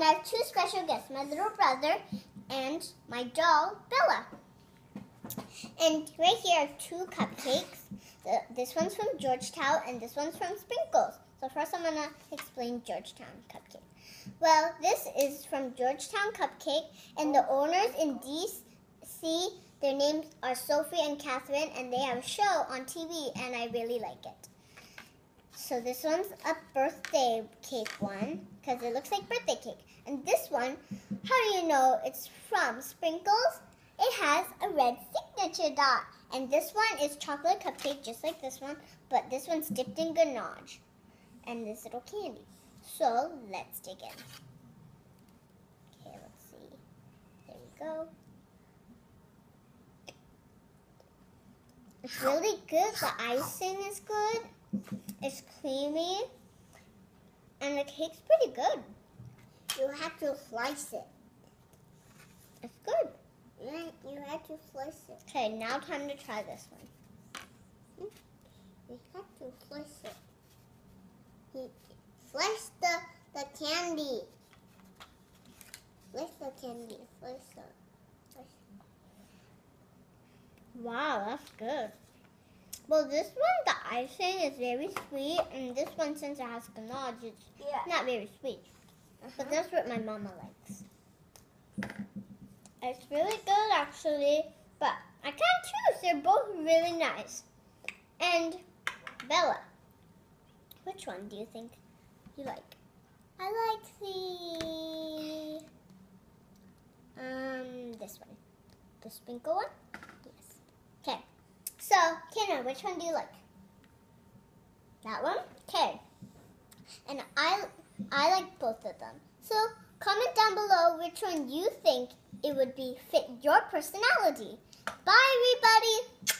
And I have two special guests, my little brother and my doll, Bella. And right here are two cupcakes. The, this one's from Georgetown and this one's from Sprinkles. So first I'm gonna explain Georgetown cupcake. Well, this is from Georgetown Cupcake and the owners in DC, their names are Sophie and Katherine and they have a show on TV and I really like it. So this one's a birthday cake one because it looks like birthday cake. And this one, how do you know it's from Sprinkles? It has a red signature dot. And this one is chocolate cupcake just like this one, but this one's dipped in ganache and this little candy. So let's dig in. Okay, let's see. There we go. It's really good. The icing is good. It's creamy. And the cake's pretty good. You have to slice it. It's good. You have to slice it. Okay, now time to try this one. You have to slice it. Slice the, the candy. Slice the candy. Slice the. Slice. Wow, that's good. Well, this one, the icing is very sweet, and this one, since it has ganache, it's Yeah. not very sweet. But Uh-huh. that's what my mama likes. It's really good, actually, but I can't choose. They're both really nice. And Bella, which one do you think you like? I like the. Um, this one, the sprinkle one. Yes. Okay. So, Kenna, which one do you like? That one. Okay. And I, I like both of them. So, comment down below which one you think it would be fit your personality. Bye, everybody.